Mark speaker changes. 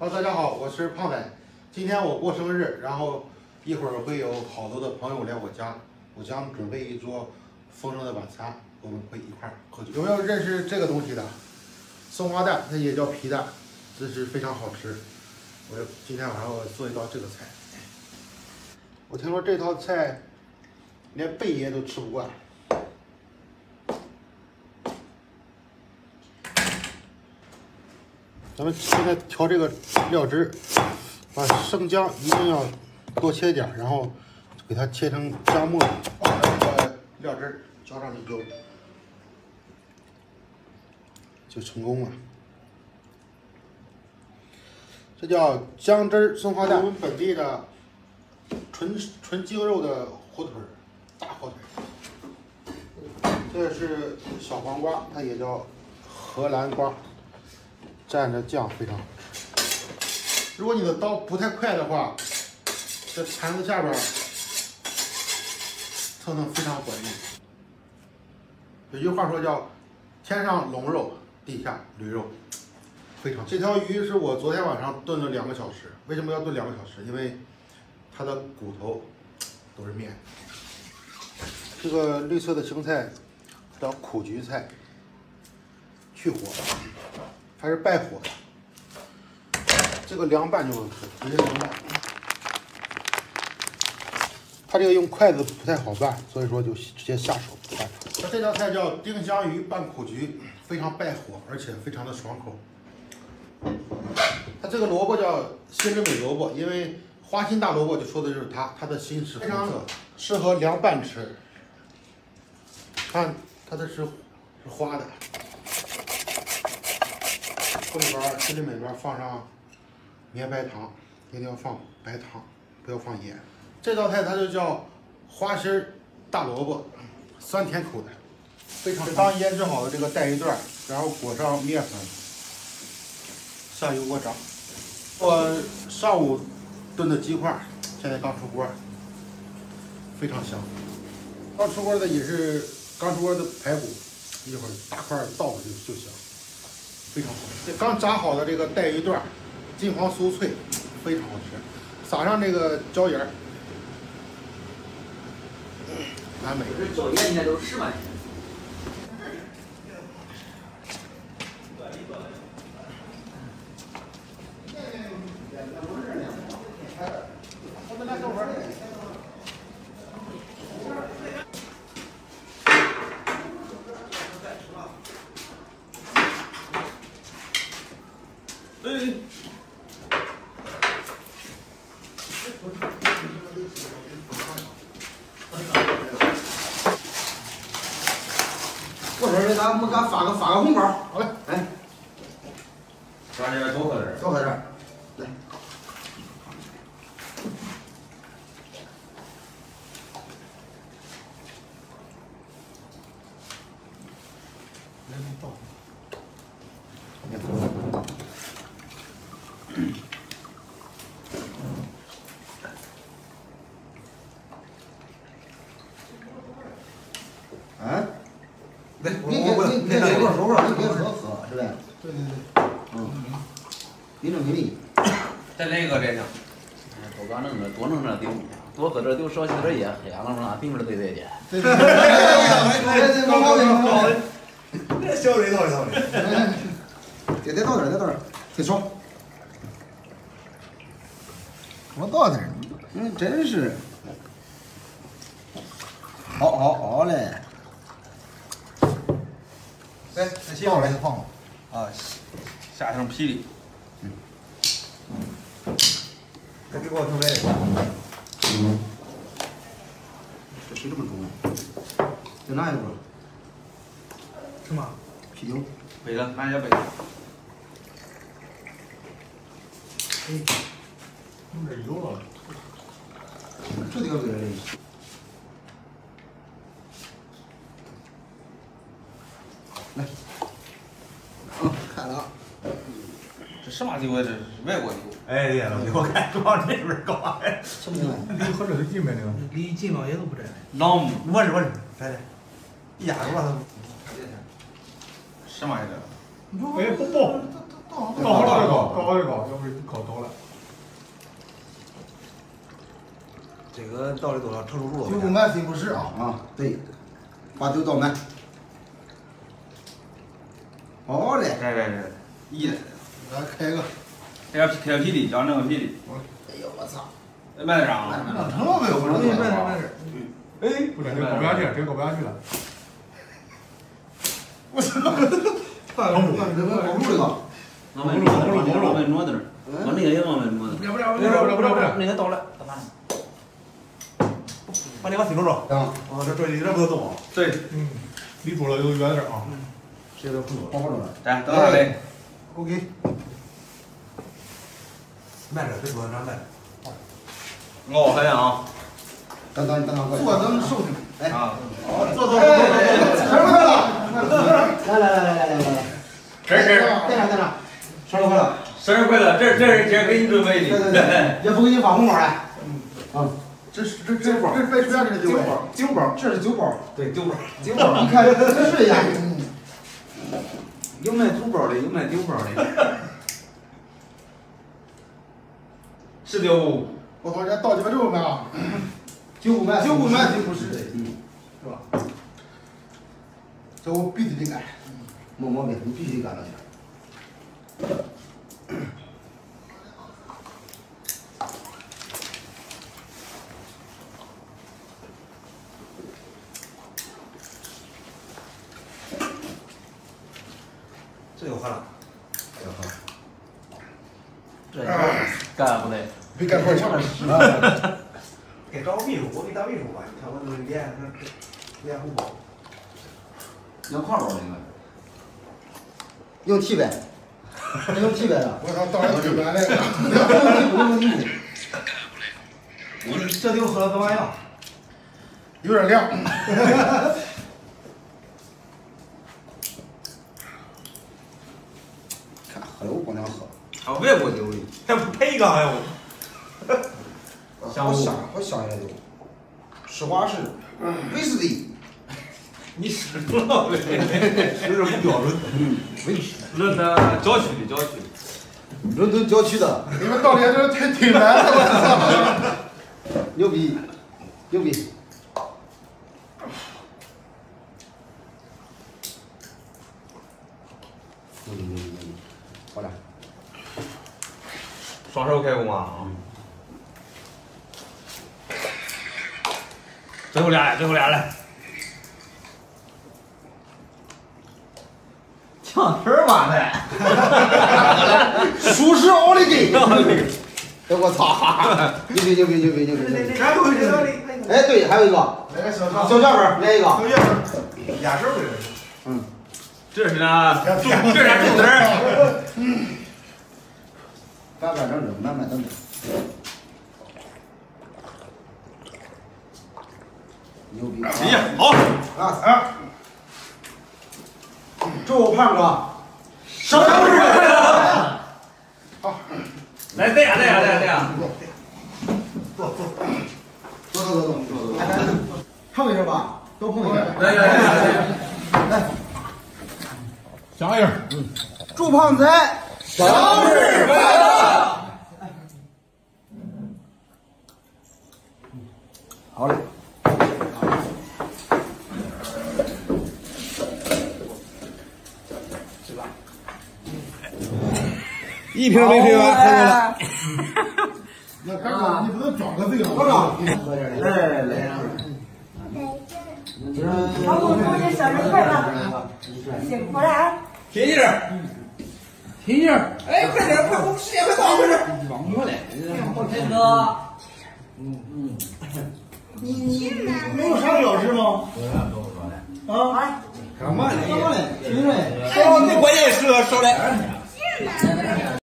Speaker 1: 哈喽，大家好，我是胖仔。今天我过生日，然后一会儿会有好多的朋友来我家，我将准备一桌丰盛的晚餐，我们会一块儿喝酒。有没有认识这个东西的？松花蛋，它也叫皮蛋，这是非常好吃。我今天晚上我做一道这个菜。我听说这套菜连贝爷都吃不惯。咱们现在调这个料汁，把生姜一定要多切点，然后给它切成姜末，把这个料汁浇上去就就成功了。这叫姜汁松花蛋，我们本地的纯纯鸡肉的火腿，大火腿。这是小黄瓜，它也叫荷兰瓜。蘸着酱非常好吃。如果你的刀不太快的话，这盘子下边蹭蹭非常管用。有句话说叫“天上龙肉，地下驴肉”，非常。这条鱼是我昨天晚上炖了两个小时。为什么要炖两个小时？因为它的骨头都是面。这个绿色的青菜叫苦菊菜，去火。还是败火的，这个凉拌就直接凉拌。它这个用筷子不太好拌，所以说就直接下手拌。那这道菜叫丁香鱼拌苦菊，非常败火，而且非常的爽口。它这个萝卜叫新之美萝卜，因为花心大萝卜就说的就是它，它的心是非常适合凉拌吃。看它这是是花的。这里边这里边放上绵白糖，一定要放白糖，不要放盐。这道菜它就叫花心大萝卜，酸甜口的，非常。刚腌制好的这个带鱼段，然后裹上面粉，下油锅炸。我上午炖的鸡块，现在刚出锅，非常香。刚出锅的也是刚出锅的排骨，一会儿大块倒过去就香。非常好，这刚炸好的这个带鱼段，金黄酥脆，非常好吃。撒上这个椒盐儿，完美。
Speaker 2: 这椒盐应该都是十块钱。过生日，咱我们给他发个发个红包。
Speaker 1: 好嘞，
Speaker 2: 哎，
Speaker 3: 抓紧多喝点
Speaker 2: 多喝点来。
Speaker 1: 来，倒。
Speaker 2: 啊？来，你别你你给我说说，你别喝喝，是呗？
Speaker 1: 对对对。
Speaker 2: 嗯。你弄给你。
Speaker 3: 再来一个这个。
Speaker 4: 多干弄点，多弄点顶，多喝点酒，少吸点烟，黑了嘛，顶着对对的。
Speaker 1: 对对对。对对，
Speaker 2: 高
Speaker 1: 高高
Speaker 2: 的。
Speaker 3: 这小的倒的。
Speaker 2: 再再倒点，再倒点，再少。我倒点，嗯，真是。好好好嘞。
Speaker 3: 来，再切好了就放了。啊，下成皮的。嗯。这给我弄来的。
Speaker 2: 嗯。这水这么重啊？再拿一个。
Speaker 1: 什么？
Speaker 2: 啤酒。
Speaker 3: 杯子，拿一下杯子。
Speaker 1: 哎，弄点油了。
Speaker 2: 这个杯子。来。
Speaker 3: 这什么地方？这是外国地。
Speaker 5: 哎，对了，我看中央这边儿搞。
Speaker 2: 什么地？
Speaker 5: 离好水近呗，那。
Speaker 1: 离近了也都不
Speaker 3: 摘。浪，
Speaker 5: 我是我是，来来。压住了他。
Speaker 3: 什么玩意儿？
Speaker 5: 哎，不不，搞好了再搞，搞好再搞，要不然搞倒了。这个到底多少成熟度？
Speaker 1: 酒不满心不实啊！
Speaker 2: 啊，对，把酒倒满。好嘞，
Speaker 3: 来来来，一来，
Speaker 1: 开个，
Speaker 3: 开个开霹雳，叫那个霹雳，
Speaker 2: 哎呦我操！
Speaker 3: 卖得上啊？
Speaker 1: 成了没有？
Speaker 5: 慢点慢点慢点。哎，不是，这搞不下去，这搞不下去了。
Speaker 1: 我操！
Speaker 2: 放放这个保住这个，
Speaker 4: 往外挪，往外挪点儿，往那个也往外挪点儿。
Speaker 5: 不了不了不了不了不了！
Speaker 4: 那个倒了，咋办？
Speaker 5: 把那个挺住着。
Speaker 2: 等
Speaker 5: 啊，这这这不能动啊。
Speaker 3: 对，
Speaker 5: 嗯，离住了就远点啊。这个不动。
Speaker 2: 保住了。
Speaker 3: 来，等下来。
Speaker 1: OK，
Speaker 5: 慢点，别说让慢。
Speaker 3: 哦，好像啊。
Speaker 2: 等等等等，快
Speaker 1: 坐等收听。
Speaker 2: 哎，
Speaker 3: 啊，
Speaker 1: 坐坐坐。全快了。
Speaker 2: 来来来来来来来，
Speaker 3: 这是
Speaker 2: 在哪在哪？生日快乐！
Speaker 3: 生日快乐，这这是今儿给你准备的
Speaker 2: 对对
Speaker 3: 的。
Speaker 2: 对，也不给你发红包嘞。啊，
Speaker 1: 这是这这这白水这是酒包，
Speaker 2: 酒包，这是酒包，
Speaker 3: 对，酒包。
Speaker 2: 酒包，你看这是一样。
Speaker 4: 有卖土包的，有卖顶包的。
Speaker 3: 是的哦，
Speaker 1: 我操，人家倒鸡巴肉卖啊！
Speaker 2: 九五卖，
Speaker 1: 九五满分不是，
Speaker 2: 嗯，
Speaker 1: 是吧？这我必须得干。
Speaker 2: 没毛病，你必须干到去。
Speaker 5: 这就喝了。
Speaker 4: 这干不
Speaker 5: 给找个秘书，我给当秘书吧。你看我这脸，脸红包。
Speaker 4: 要矿包那个。
Speaker 2: 用替呗，用替呗的。
Speaker 1: 我操，倒来酒干来了。
Speaker 2: 用替不，用。
Speaker 5: 这酒喝的怎么样？
Speaker 1: 有点凉。
Speaker 2: 看喝了我光想喝，
Speaker 3: 啊，外国酒的。
Speaker 5: 还不配个还有？
Speaker 2: 好香，好香呀酒。实话是，威士忌，
Speaker 3: 你湿了呗？
Speaker 5: 有点不标准。
Speaker 3: 那那 郊区的郊区的。
Speaker 2: 伦敦郊区的，
Speaker 1: 你们倒的这太挺难了，我
Speaker 2: 牛逼，牛逼。牛逼牛逼牛逼，好了，
Speaker 3: 双手开工啊！最后俩来，最后俩来。
Speaker 4: 呛皮儿嘛的。
Speaker 2: 操！属实奥利给！哎我操！牛逼牛逼牛逼牛逼哎对，还有一个
Speaker 1: 来个小
Speaker 2: 小下边来一个，
Speaker 5: 压手的。
Speaker 2: 嗯，
Speaker 3: 这是呢，这是俩柱子儿。
Speaker 2: 干干整整，慢慢等等。牛逼！
Speaker 3: 哎呀，好，
Speaker 2: 啊啊！祝胖哥
Speaker 3: 生日快乐！好来，这样，这样，这样，这样。
Speaker 2: 坐坐坐坐坐坐坐，碰一下吧，都碰一下。
Speaker 3: 来来来来，
Speaker 2: 来，
Speaker 1: 响应。
Speaker 2: 祝胖仔生日快乐！好嘞。
Speaker 5: 一瓶没喝完，喝完了。
Speaker 1: 那刚刚你不能装个这个
Speaker 2: 多少？
Speaker 1: 吗？
Speaker 2: 来来来。
Speaker 6: 老公祝你生日快乐，辛苦了啊！
Speaker 3: 铁劲儿，
Speaker 4: 听劲儿。
Speaker 3: 哎，快点，快，我时间快到，快点。
Speaker 4: 往过来。
Speaker 6: 哥，你你
Speaker 5: 没有啥表示吗？
Speaker 6: 好
Speaker 5: 啊，
Speaker 6: 嘞，
Speaker 2: 干嘛嘞？干嘛嘞？听着嘞。
Speaker 3: 哦，最关键是说来。
Speaker 6: 进来。